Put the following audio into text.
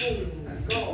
Oh my go.